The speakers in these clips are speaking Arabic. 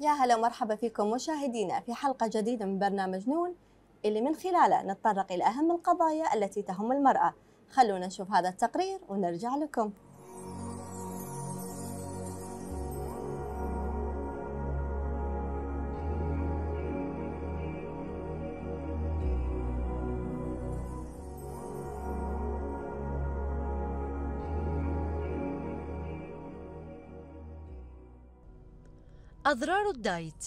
يا هلا ومرحبا فيكم مشاهدينا في حلقة جديدة من برنامج نون اللي من خلاله نتطرق إلى أهم القضايا التي تهم المرأة. خلونا نشوف هذا التقرير ونرجع لكم. أضرار الدايت.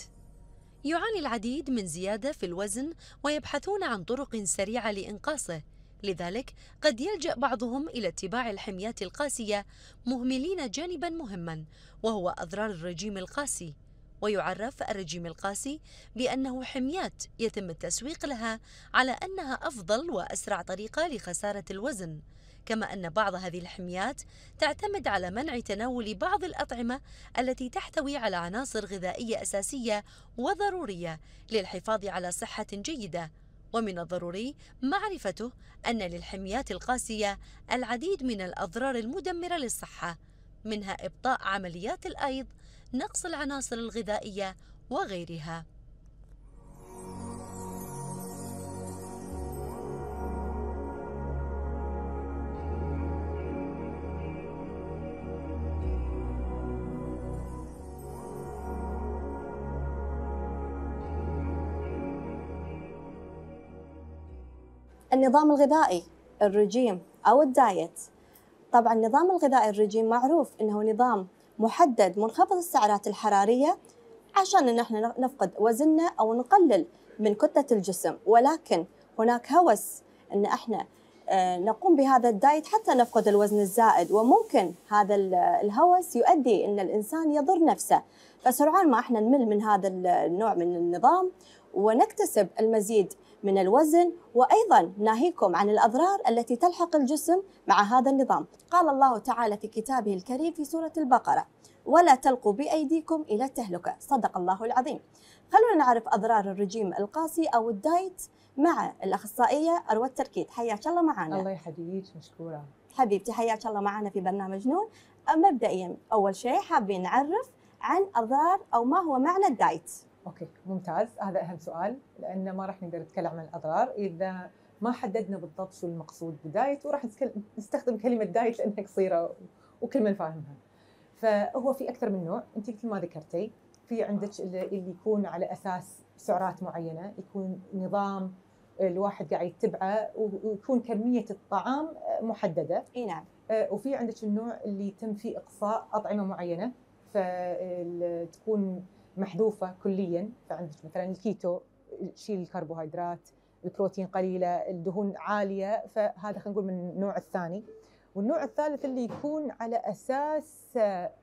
يعاني العديد من زيادة في الوزن ويبحثون عن طرق سريعة لإنقاصه. لذلك قد يلجأ بعضهم إلى اتباع الحميات القاسية مهملين جانبا مهما وهو أضرار الرجيم القاسي. ويعرف الرجيم القاسي بأنه حميات يتم التسويق لها على أنها أفضل وأسرع طريقة لخسارة الوزن. كما أن بعض هذه الحميات تعتمد على منع تناول بعض الأطعمة التي تحتوي على عناصر غذائية أساسية وضرورية للحفاظ على صحة جيدة. ومن الضروري معرفته أن للحميات القاسية العديد من الأضرار المدمرة للصحة منها إبطاء عمليات الأيض نقص العناصر الغذائية وغيرها. النظام الغذائي الرجيم أو الدايت. طبعا النظام الغذائي الرجيم معروف أنه نظام محدد منخفض السعرات الحرارية عشان إن إحنا نفقد وزننا أو نقلل من كتلة الجسم. ولكن هناك هوس إن إحنا آه، نقوم بهذا الدايت حتى نفقد الوزن الزائد. وممكن هذا الهوس يؤدي إن الإنسان يضر نفسه. فسرعان ما إحنا نمل من هذا النوع من النظام ونكتسب المزيد من الوزن وأيضا ناهيكم عن الأضرار التي تلحق الجسم مع هذا النظام. قال الله تعالى في كتابه الكريم في سورة البقرة: ولا تلقوا بأيديكم إلى التهلكة، صدق الله العظيم. خلونا نعرف أضرار الرجيم القاسي أو الدايت مع الأخصائية أروى التركيد، حياك الله معنا. الله يحييك مشكورة. حبيبتي حياك الله معنا في برنامج نون. مبدئيا أول شيء حابين نعرف عن أضرار أو ما هو معنى ال diet. okay ممتاز هذا أهم سؤال لأن ما راح نقدر نتكلم عن الأضرار إذا ما حددنا بالضبط شو المقصود ب diet وراح نستخدم كلمة diet لأنها قصيرة وكل من فاهمها. فهو في أكثر من نوع أنت مثل ما ذكرتي في عندك اللي يكون على أساس سعرات معينة يكون نظام الواحد قاعد يتبعه ويكون كمية الطعام محددة. إي نعم. آه، وفي عندك النوع اللي يتم فيه إقصاء أطعمة معينة فتكون محذوفة كليا. فعندك مثلا الكيتو شيل الكربوهيدرات البروتين قليلة الدهون عالية. فهذا خلينا نقول من النوع الثاني. والنوع الثالث اللي يكون على أساس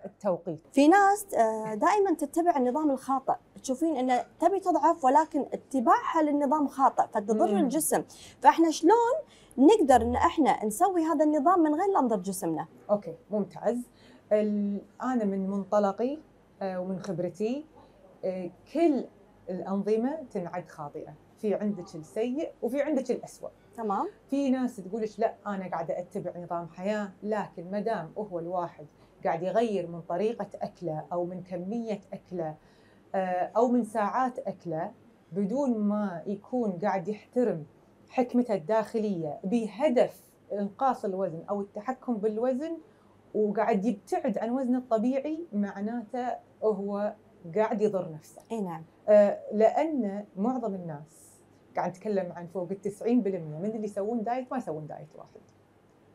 التوقيت. في ناس آه، دائما تتبع النظام الخاطئ. تشوفين إنه تبي تضعف ولكن اتباعها للنظام خاطئ فتضر مم. الجسم. فإحنا شلون نقدر إن إحنا نسوي هذا النظام من غير لا نضر جسمنا؟ أوكي ممتاز. أنا من منطلقي آه، ومن خبرتي آه، كل الأنظمة تنعد خاطئة. في عندك السيء وفي عندك الاسوء تمام. في ناس تقول لك لا أنا قاعدة أتبع نظام حياة لكن ما دام هو الواحد قاعد يغير من طريقة أكله أو من كمية أكله آه، أو من ساعات أكله بدون ما يكون قاعد يحترم حكمته الداخلية بهدف إنقاص الوزن أو التحكم بالوزن وقاعد يبتعد عن وزنه الطبيعي معناته هو قاعد يضر نفسه. إي نعم. آه لأن معظم الناس قاعد نتكلم عن فوق ال 90% من اللي يسوون diet ما يسوون diet واحد.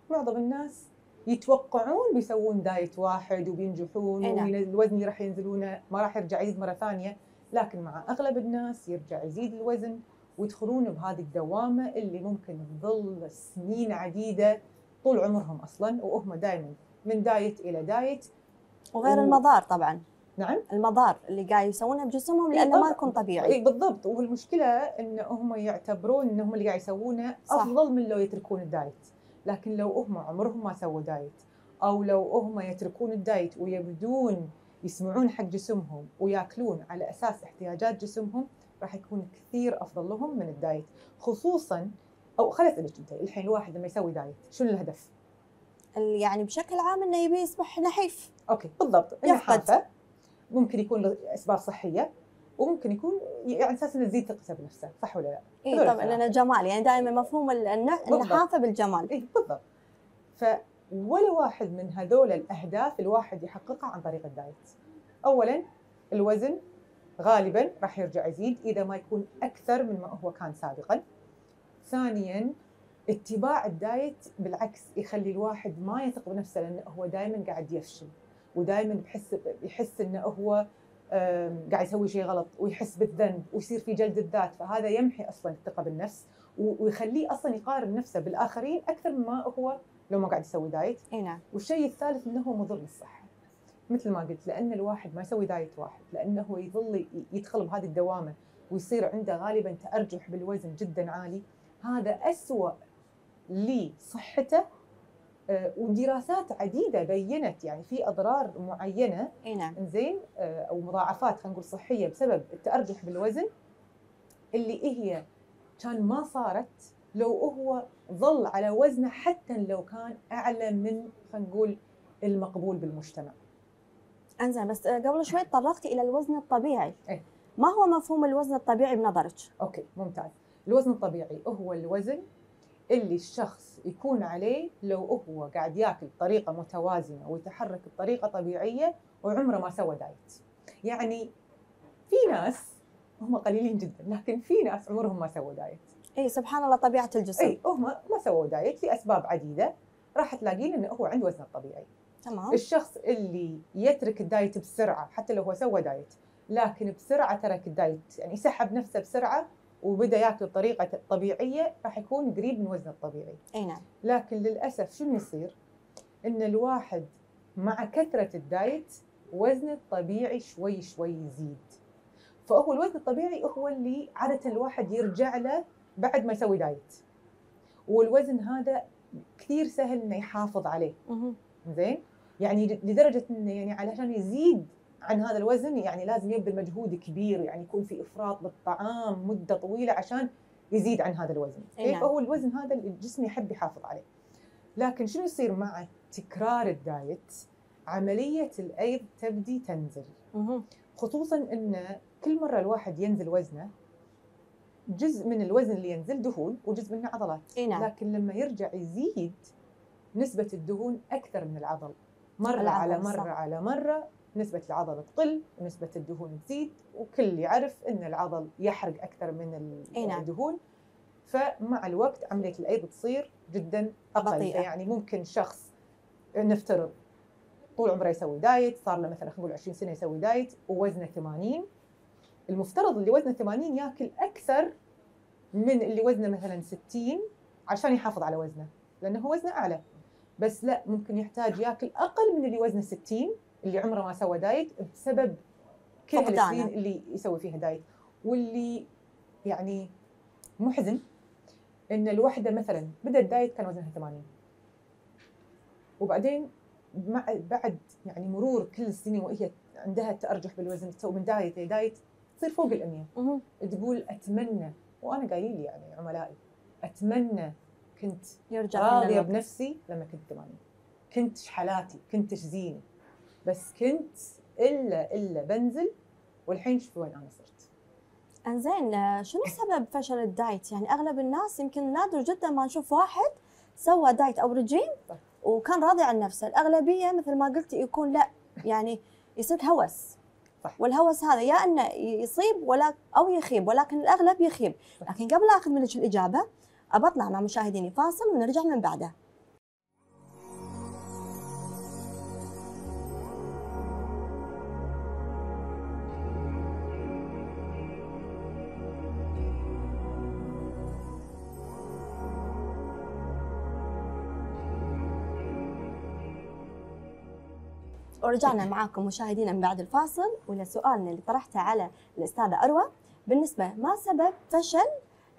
معظم الناس يتوقعون بيسوون diet واحد وبينجحون نعم. والوزن راح ينزلونه ما راح يرجع يزيد مرة ثانية. لكن مع أغلب الناس يرجع يزيد الوزن ويدخلون بهذه الدوامة اللي ممكن تظل سنين عديدة طول عمرهم أصلا وهم دائما من diet إلى دايت. وغير و... المضار طبعا. نعم. المضار اللي قاعد يسوونها بجسمهم إيه لأنه ما يكون طبيعي. اي بالضبط. والمشكلة إن هم يعتبرون انهم اللي قاعد يسوونه أفضل من لو يتركون ال diet. لكن لو هم عمرهم ما سووا diet أو لو هم يتركون ال diet ويبدون يسمعون حق جسمهم ويأكلون على أساس احتياجات جسمهم راح يكون كثير أفضل لهم من ال diet. خصوصا أو خليني اسالك أنت الحين الواحد لما يسوي diet شنو الهدف؟ يعني بشكل عام إنه يبي يصبح نحيف. okay بالضبط. النحافه ممكن يكون لاسباب صحية وممكن يكون يعني أساس إنه تزيد ثقته بنفسه صح ولا لا؟ اي طبعا. لأن جمال يعني دائما مفهوم. النحافه بالجمال اي بالضبط ف ولا واحد من هذول الأهداف الواحد يحققها عن طريق الدايت اولا الوزن غالبا راح يرجع يزيد إذا ما يكون أكثر من ما هو كان سابقا ثانيا اتباع الدايت بالعكس يخلي الواحد ما يثق بنفسه لأنه هو دائما قاعد يفشل ودائما بحس يحس إنه هو قاعد يسوي شيء غلط ويحس بالذنب ويصير في جلد الذات. فهذا يمحي أصلا الثقة بالنفس ويخليه أصلا يقارن نفسه بالآخرين أكثر مما هو لو ما قاعد يسوي diet. إي نعم. والشيء الثالث إنه هو مضر للصحة. مثل ما قلت لأن الواحد ما يسوي diet واحد لأنه يظل ي- يدخل بهذه الدوامة ويصير عنده غالبا تأرجح بالوزن جدا عالي هذا أسوأ لصحته ودراسات عديدة بينت يعني في أضرار معينة إي نعم زين أو مضاعفات خلينا نقول صحية بسبب التأرجح بالوزن اللي هي كان ما صارت لو هو ظل على وزنه حتى لو كان أعلى من خلينا نقول المقبول بالمجتمع. إنزين بس آه، قبل شوي تطرقتي إلى الوزن الطبيعي إيه. ما هو مفهوم الوزن الطبيعي بنظرك؟ okay ممتاز. الوزن الطبيعي هو الوزن اللي الشخص يكون عليه لو هو قاعد ياكل بطريقة متوازنة ويتحرك بطريقة طبيعية وعمره ما سوى diet. يعني في ناس هم قليلين جدا لكن في ناس عمرهم ما سووا diet. اي سبحان الله طبيعة الجسم اي هم ما سووا diet لاسباب عديدة راح تلاقين إنه هو عنده وزنه الطبيعي. تمام الشخص اللي يترك ال diet بسرعة حتى لو هو سوى diet لكن بسرعة ترك ال diet يعني سحب نفسه بسرعة وبدأ يأكل بطريقه طبيعية راح يكون قريب من وزنه الطبيعي. أي نعم لكن للأسف شنو يصير؟ إن الواحد مع كثرة الدايت وزنه الطبيعي شوي شوي يزيد. فهو الوزن الطبيعي هو اللي عادة الواحد يرجع له بعد ما يسوي دايت. والوزن هذا كثير سهل إنه يحافظ عليه. زين يعني لدرجة إنه يعني علشان يزيد عن هذا الوزن يعني لازم يبذل مجهود كبير يعني يكون في إفراط بالطعام مدة طويلة عشان يزيد عن هذا الوزن. أي نعم. فهو الوزن هذا اللي الجسم يحب يحافظ عليه. لكن شنو يصير مع تكرار الدايت عملية الأيض تبدي تنزل. خصوصا إن كل مرة الواحد ينزل وزنه جزء من الوزن اللي ينزل دهون وجزء منه عضلات. أي نعم. لكن لما يرجع يزيد نسبة الدهون أكثر من العضل. مرة العضل، على مرة صح. على مرة نسبة العضل تقل ونسبة الدهون تزيد وكل يعرف أن العضل يحرق أكثر من نعم. الدهون فمع الوقت عملية الأيض تصير جدا أقل بطيئة. يعني ممكن شخص نفترض طول عمره يسوي diet صار له مثلا نقول 20 سنة يسوي diet ووزنه 80 المفترض اللي وزنه 80 ياكل أكثر من اللي وزنه مثلا 60 عشان يحافظ على وزنه لأنه هو وزنه أعلى بس لا ممكن يحتاج ياكل أقل من اللي وزنه 60 اللي عمره ما سوى diet بسبب كل. السنين اللي يسوي فيها diet واللي يعني محزن إن الوحدة مثلا بدأت diet كان وزنها 80 وبعدين مع بعد يعني مرور كل السنين وهي عندها تأرجح بالوزن تسوي من diet ل diet تصير فوق ال 100 مهم. تقول أتمنى وأنا قايلين لي يعني عملائي أتمنى كنت أرجع راضية. بنفسي لما كنت 80 كنت حالاتي كنت زينة بس كنت إلا إلا بنزل والحين شوف وين أنا صرت إنزين شنو سبب فشل الدايت؟ يعني أغلب الناس يمكن نادر جدا ما نشوف واحد سوى دايت أو رجيم. وكان راضي عن نفسه، الأغلبية مثل ما قلتي يكون لا يعني يصير هوس صح. والهوس هذا يا إنه يصيب ولا أو يخيب ولكن الأغلب يخيب،. لكن قبل آخذ منك الإجابة أبطلع مع مشاهديني فاصل ونرجع من بعده. ورجعنا معاكم مشاهدينا من بعد الفاصل والى سؤالنا اللي طرحته على الأستاذة أروى بالنسبة ما سبب فشل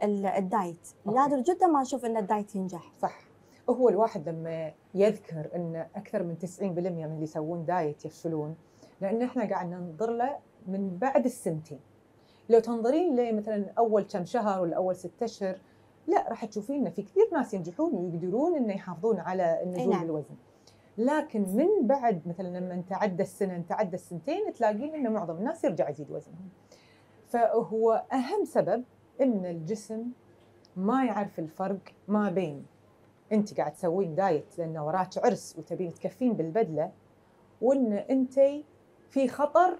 ال- ال diet؟ نادر جدا ما نشوف إن ال diet ينجح. صح هو الواحد لما يذكر إن أكثر من 90% من اللي يسوون diet يفشلون لأن إحنا قاعد ننظر له من بعد السنتين لو تنظرين له مثلا أول كم شهر ولا أول ست أشهر لا راح تشوفين إن في كثير ناس ينجحون ويقدرون انه يحافظون على النزول نعم. لكن من بعد مثلا لما تعدى السنة تعدى السنتين تلاقين ان معظم الناس يرجع يزيد وزنهم. فهو أهم سبب إن الجسم ما يعرف الفرق ما بين أنت قاعد تسوين دايت لأنه وراك عرس وتبين تكفين بالبدلة وإن أنت في خطر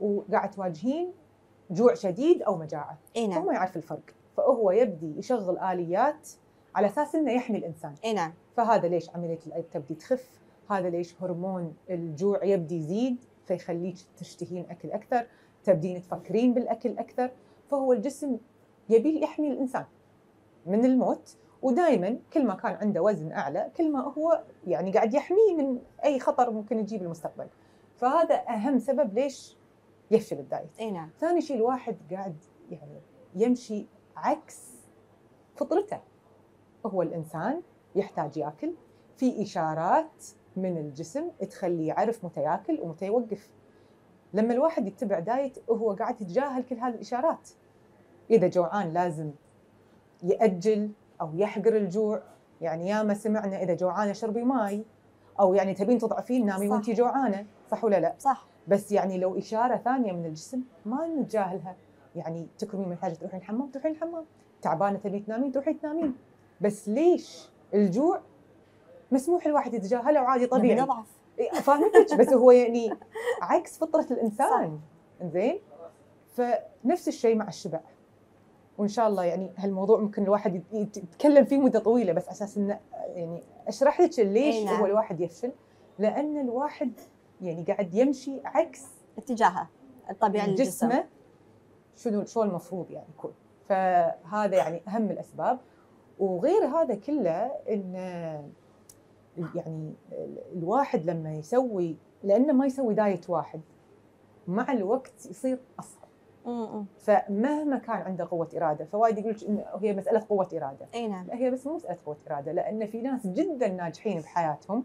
وقاعد تواجهين جوع شديد أو مجاعة. إي نعم. هو ما يعرف الفرق. فهو يبدي يشغل آليات على أساس إنه يحمي الإنسان. إي نعم. فهذا ليش عملية الايض تبدي تخف؟ هذا ليش هرمون الجوع يبدي يزيد فيخليك تشتهين أكل أكثر تبدين تفكرين بالأكل أكثر. فهو الجسم يبي يحمي الإنسان من الموت ودائما كل ما كان عنده وزن أعلى كل ما هو يعني قاعد يحميه من أي خطر ممكن يجي بالمستقبل. فهذا أهم سبب ليش يفشل الدايت. أي نعم. ثاني شيء الواحد قاعد يعني يمشي عكس فطرته. هو الإنسان يحتاج ياكل. في إشارات من الجسم تخليه يعرف متى ياكل ومتى يوقف. لما الواحد يتبع diet هو قاعد يتجاهل كل هذه الإشارات. إذا جوعان لازم يأجل أو يحقر الجوع. يعني ياما سمعنا إذا جوعانة اشربي ماي. أو يعني تبين تضعفين نامي. وانت جوعانة. صح ولا لا؟ صح. بس يعني لو إشارة ثانية من الجسم ما نتجاهلها يعني تكرمين من حاجة تروحين الحمام تروحين الحمام تعبانة تبي تنامين تروحين تنامين. بس ليش الجوع مسموح الواحد يتجاهله وعادي نبي طبيعي. نضعف إيه، فاهمتك بس هو يعني عكس فطرة الإنسان. زين فنفس الشيء مع الشبع. وإن شاء الله يعني هالموضوع ممكن الواحد يت- يت- يتكلم فيه مدة طويلة بس أساس إنه يعني أشرح لك ليش إي نعم. هو الواحد يفشل. لأن الواحد يعني قاعد يمشي عكس اتجاهه الطبيعي جسمه شنو شو المفروض يعني يكون. فهذا يعني أهم الأسباب. وغير هذا كله إن يعني الواحد لما يسوي لأنه ما يسوي دايت واحد مع الوقت يصير أصعب. فمهما كان عنده قوة إرادة فوايد يقول لك إنه هي مسألة قوة إرادة أي نعم لا هي بس مو مسألة قوة إرادة لأن في ناس جدا ناجحين بحياتهم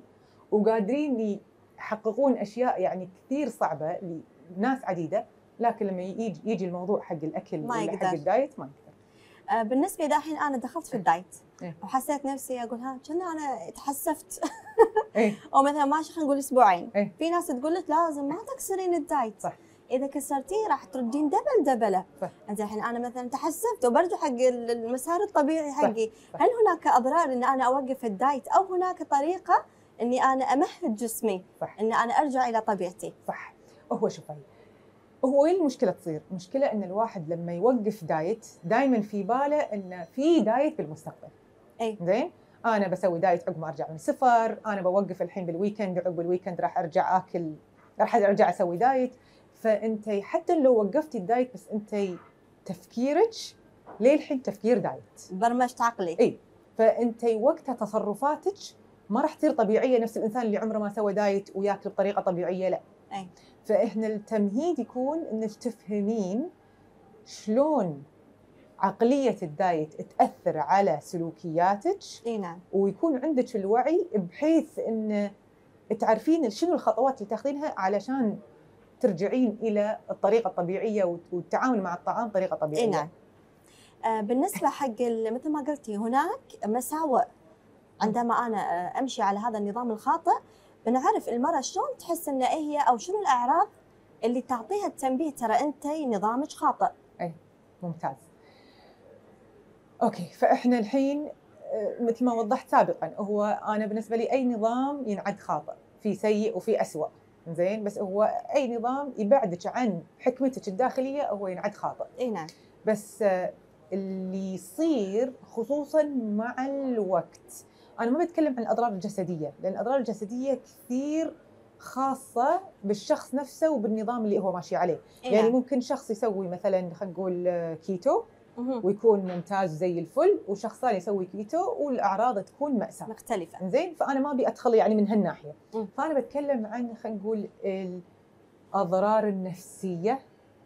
وقادرين يحققون أشياء يعني كثير صعبة لناس عديدة لكن لما يجي يجي الموضوع حق الأكل ما. حق ال diet ما يقدر بالنسبة لي الحين أنا دخلت في ال diet إيه. وحسيت نفسي أقول ها كنا أنا تحسفت إيه أو مثلا ماشي خلينا نقول أسبوعين إيه. في ناس تقول لك لازم ما تكسرين ال diet صح. إذا كسرتيه راح تردين double double صح. انت الحين أنا مثلا تحسفت وبرجع حق ال- المسار الطبيعي صح. حقي صح. هل هناك اضرار إن أنا أوقف ال diet أو هناك طريقة إني أنا أمهد جسمي صح إن أنا أرجع إلى طبيعتي صح هو شوفي هو وين المشكلة تصير؟ المشكلة إن الواحد لما يوقف diet دائما في باله انه في diet بالمستقبل. أي. زين؟ أنا بسوي diet عقب ما أرجع من السفر، أنا بوقف الحين بال weekend عقب ال weekend راح أرجع آكل راح أرجع أسوي diet، فأنت حتى لو وقفتي ال diet بس أنت تفكيرك للحين تفكير diet. برمجت عقلي أي فأنت وقتها تصرفاتك ما راح تصير طبيعية نفس الإنسان اللي عمره ما سوى diet وياكل بطريقة طبيعية لا أي. فإحنا التمهيد يكون إنك تفهمين شلون عقلية ال diet تأثر على سلوكياتك. إي نعم. ويكون عندك الوعي بحيث إن تعرفين شنو الخطوات اللي تاخذينها علشان ترجعين إلى الطريقة الطبيعية والتعامل مع الطعام بطريقة طبيعية. إي نعم. آه، بالنسبة حق مثل ما قلتي هناك مساوئ. عندما أنا آه، أمشي على هذا النظام الخاطئ بنعرف المرأة شلون تحس ان هي أو شنو الأعراض اللي تعطيها التنبيه؟ ترى أنت نظامك خاطئ. ممتاز. أوكي فإحنا الحين آه، مثل ما وضحت سابقا هو أنا بالنسبة لي أي نظام ينعد خاطئ، في سيء وفي أسوأ. زين بس هو أي نظام يبعدك عن حكمتك الداخلية هو ينعد خاطئ، إي نعم. بس آه، اللي يصير خصوصا مع الوقت. أنا ما بتكلم عن الأضرار الجسدية لأن الأضرار الجسدية كثير خاصة بالشخص نفسه وبالنظام اللي هو ماشي عليه إي يعني نعم. ممكن شخص يسوي مثلا خلينا نقول آه، كيتو. ويكون ممتاز زي الفل وشخص ثاني يسوي كيتو والأعراض تكون مأساة مختلفة زين فأنا ما أبي أدخل يعني من هالناحية. فأنا بتكلم عن خلينا نقول الأضرار النفسية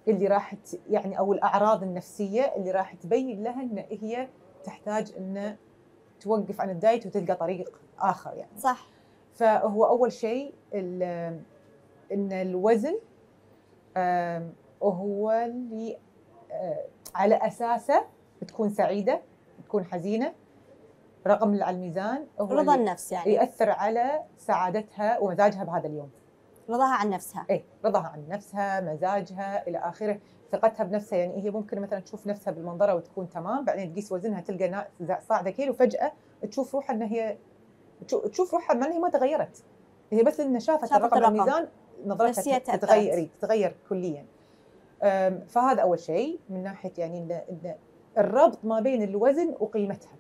اللي راح يعني أو الأعراض النفسية اللي راح تبين لها إن هي تحتاج إن توقف عن الدايت وتلقى طريق آخر يعني. صح. فهو أول شيء إن الوزن هو اللي آه، على أساسه بتكون سعيدة بتكون حزينة رقم على الميزان هو رضا النفس يعني. يأثر على سعادتها ومزاجها بهذا اليوم. رضاها عن نفسها اي رضاها عن نفسها مزاجها إلى آخره ثقتها بنفسها يعني هي ممكن مثلا تشوف نفسها بالمنظرة وتكون تمام بعدين تقيس وزنها تلقى صاعده كيلو فجاه تشوف روحها إن هي تشو- تشوف روحها ما هي ما تغيرت هي بس انها شافت, الرقم الرقم. الميزان نظرتها تتغير أثرت. إي، تتغير كليا فهذا أول شيء من ناحية يعني ان إن الربط ما بين الوزن وقيمتها.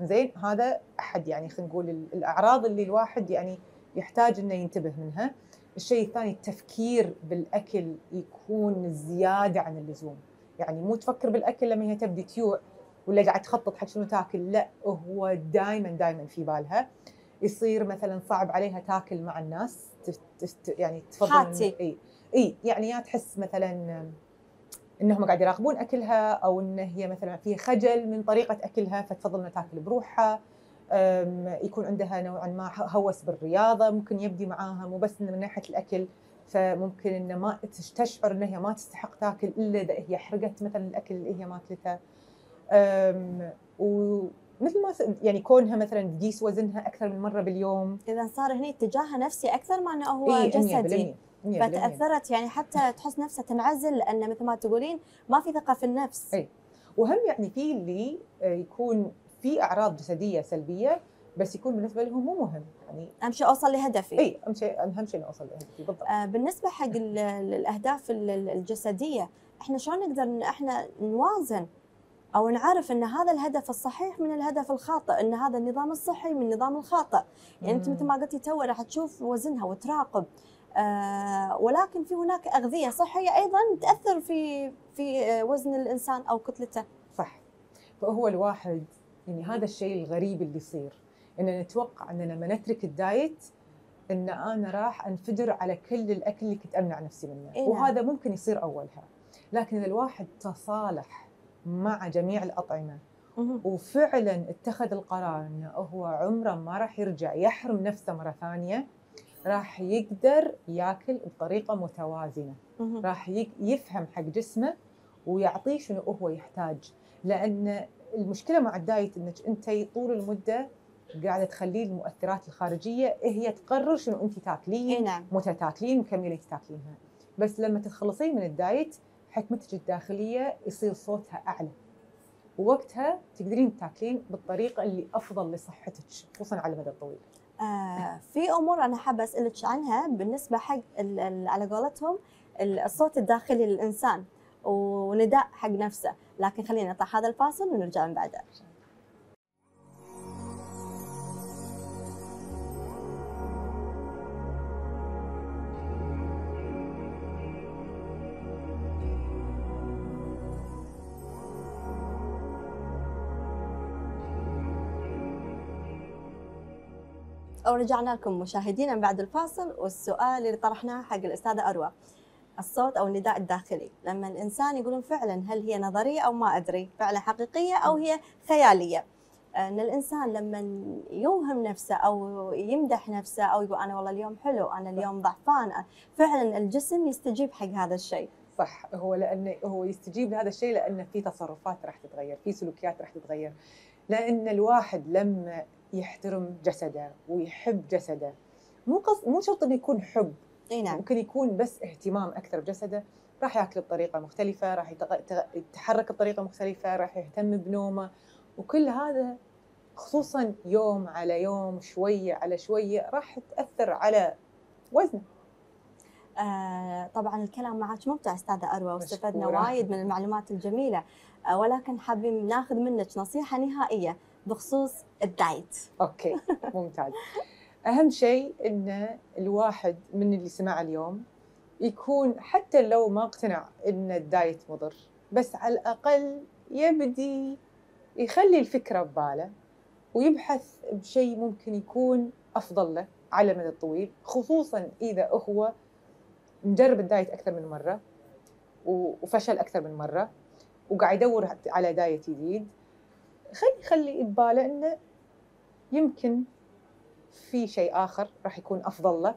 زين هذا أحد يعني خلينا نقول ال- الأعراض اللي الواحد يعني يحتاج إنه ينتبه منها الشيء الثاني التفكير بالأكل يكون زيادة عن اللزوم. يعني مو تفكر بالأكل لما هي تبدي تيوع ولا قاعد تخطط حق شنو تاكل لا هو دائما دائما في بالها. يصير مثلا صعب عليها تاكل مع الناس يعني تفضل حاتي. إي إي يعني يا تحس مثلا إنهم قاعد يراقبون أكلها أو إن هي مثلا فيها خجل من طريقة أكلها فتفضل انها تاكل بروحها. يكون عندها نوعا ما هوس بالرياضة ممكن يبدي معاها مو بس من ناحية الأكل فممكن انه ما تش- تشعر ان هي ما تستحق تاكل إلا إذا هي حرقت مثلا الأكل اللي هي ماكلته ومثل ما يعني كونها مثلا تقيس وزنها أكثر من مرة باليوم إذا صار هني اتجاهها نفسي أكثر ما إنه هو إي، جسدي 100% 100%. فتأثرت يعني حتى تحس نفسها تنعزل لأن مثل ما تقولين ما في ثقة في النفس إي. وهم يعني في اللي آه، يكون في أعراض جسدية سلبية بس يكون بالنسبة لهم مو مهم يعني اهم شيء أوصل لهدفي. إي أهم شيء اهم شيء أوصل لهدفي بالضبط. آه، بالنسبة حق ال- ال- الأهداف ال- ال- الجسدية إحنا شلون نقدر ان إحنا نوازن أو نعرف إن هذا الهدف الصحيح من الهدف الخاطئ إن هذا النظام الصحي من النظام الخاطئ. يعني أنت. مثل ما قلتي تو راح تشوف وزنها وتراقب. آه ولكن في هناك أغذية صحية أيضا تأثر في في آه، وزن الإنسان أو كتلته. صح. فهو الواحد يعني هذا الشيء الغريب اللي يصير ان نتوقع ان لما نترك الدايت إن أنا راح أنفجر على كل الأكل اللي كنت أمنع نفسي منه إيه نعم. وهذا ممكن يصير أولها لكن إذا الواحد تصالح مع جميع الأطعمة. وفعلا اتخذ القرار إنه هو عمره ما راح يرجع يحرم نفسه مرة ثانية راح يقدر ياكل بطريقة متوازنة. راح يفهم حق جسمه ويعطيه شنو هو يحتاج لأن المشكلة مع ال diet إنك أنت طول المدة قاعدة تخليه المؤثرات الخارجية هي تقرر شنو أنت تاكلين نعم. متى تاكلين مكمله تاكلينها. بس لما تتخلصين من ال diet حكمتك الداخلية يصير صوتها أعلى. ووقتها تقدرين تاكلين بالطريقة اللي أفضل لصحتك خصوصا على المدى الطويل. آه في أمور أنا حابة أسألك عنها بالنسبة حق على قولتهم ال- الصوت الداخلي للإنسان. ونداء حق نفسه. لكن خلينا نطلع هذا الفاصل ونرجع من بعده. ورجعنا لكم مشاهدينا بعد الفاصل والسؤال اللي طرحناه حق الأستاذة أروى. الصوت أو النداء الداخلي. لما الإنسان يقولون فعلا هل هي نظرية أو ما أدري فعلا حقيقية أو هي خيالية. أن الإنسان لما يوهم نفسه أو يمدح نفسه أو يقول أنا والله اليوم حلو أنا اليوم ضعفان فعلا الجسم يستجيب حق هذا الشيء. صح. هو لأنه هو يستجيب لهذا الشيء لأن في تصرفات راح تتغير في سلوكيات راح تتغير. لأن الواحد لما يحترم جسده ويحب جسده مو قص... مو شرط إنه يكون حب. إي نعم. ممكن يكون بس اهتمام أكثر بجسده راح ياكل بطريقة مختلفة راح يتحرك بطريقة مختلفة راح يهتم بنومه. وكل هذا خصوصا يوم على يوم شوية على شوية راح تأثر على وزنه. آه طبعا الكلام معك ممتع أستاذة أروى واستفدنا. وايد من المعلومات الجميلة. آه ولكن حابين ناخذ منك نصيحة نهائية بخصوص ال diet. okay ممتاز. أهم شيء إن الواحد من اللي سمع اليوم يكون حتى لو ما اقتنع إن ال diet مضر بس على الأقل يبدي يخلي الفكرة بباله ويبحث بشيء ممكن يكون أفضل له على المدى الطويل خصوصا إذا هو مجرب ال diet أكثر من مرة وفشل أكثر من مرة وقاعد يدور على diet جديد خلي خلي بباله إنه يمكن في شيء آخر راح يكون أفضل له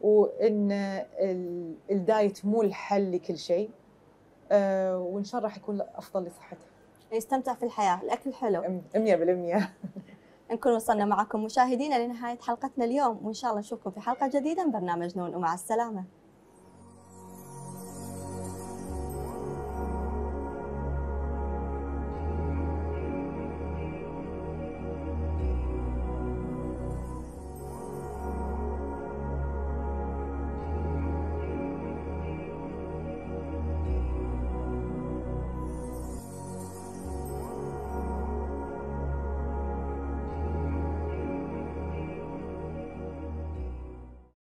وإن ال- ال diet مو الحل لكل شيء آه، وإن شاء الله راح يكون أفضل لصحته. يستمتع في الحياة الأكل حلو. أم- 100% نكون وصلنا معكم مشاهدينا لنهاية حلقتنا اليوم وإن شاء الله نشوفكم في حلقة جديدة من برنامج نون ومع السلامة.